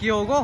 की होगो।